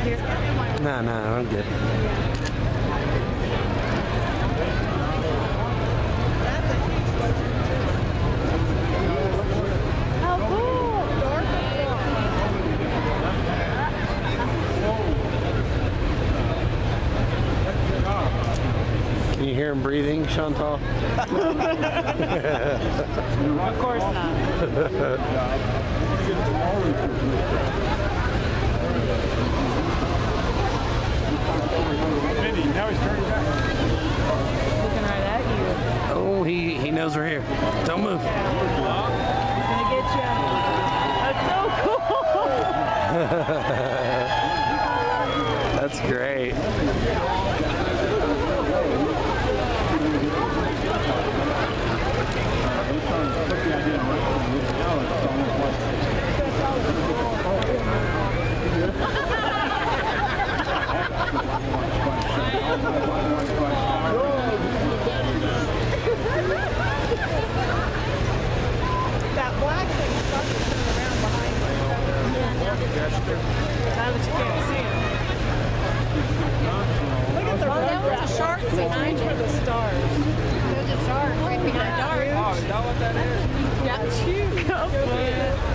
right here? No, no, I'm good. How cool! Can you hear him breathing, Chantal? Of course not. Vinny, now he's turning back. Looking right at you. Oh, he, he knows we're here. Don't move. He's gonna get you. That's so cool. That's great. That black thing starts to turn around behind you. Now that you can't see it. Look at the Oh, that was a shark behind you. the stars. There's a shark right behind Darth. Oh, is that what that is? That's huge. Go it.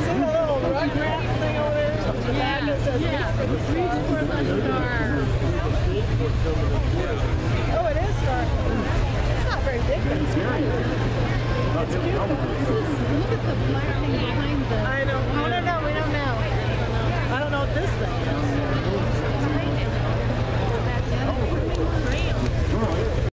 See rugrat thing over there? The bag that says reach for the star. Oh, it is dark. It's not very big, but it's cute.